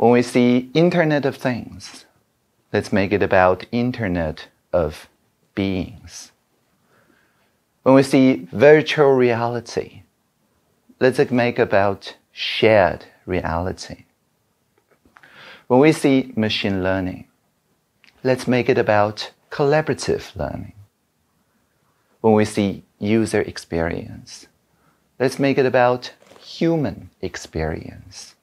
When we see Internet of Things, let's make it about Internet of Beings. When we see virtual reality, let's make about shared reality. When we see machine learning, let's make it about collaborative learning. When we see user experience, let's make it about human experience.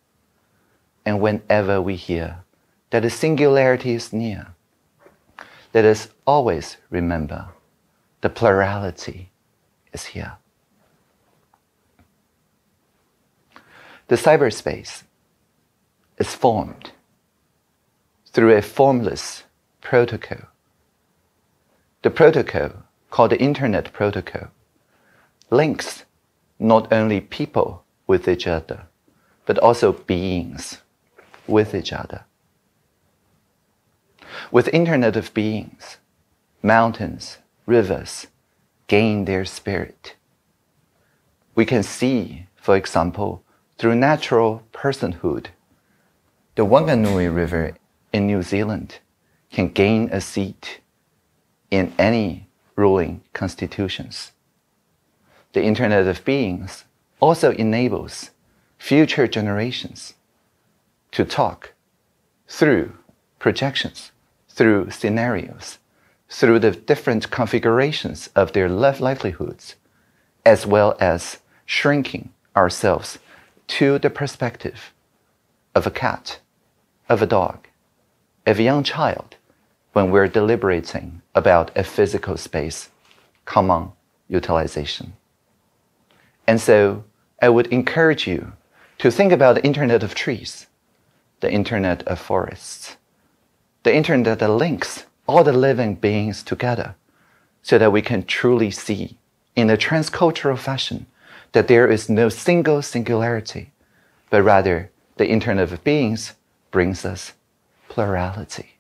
And whenever we hear that the singularity is near, let us always remember the plurality is here. The cyberspace is formed through a formless protocol. The protocol, called the Internet Protocol, links not only people with each other, but also beings with each other. With Internet of Beings, mountains, rivers gain their spirit. We can see, for example, through natural personhood, the Wanganui River in New Zealand can gain a seat in any ruling constitutions. The Internet of Beings also enables future generations to talk through projections, through scenarios, through the different configurations of their livelihoods, as well as shrinking ourselves to the perspective of a cat, of a dog, of a young child when we're deliberating about a physical space common utilization. And so I would encourage you to think about the Internet of trees, the Internet of forests, the Internet that links all the living beings together so that we can truly see in a transcultural fashion that there is no single singularity, but rather the Internet of beings brings us plurality.